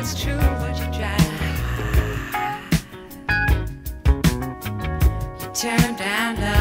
it's true, would you try? You turn down love.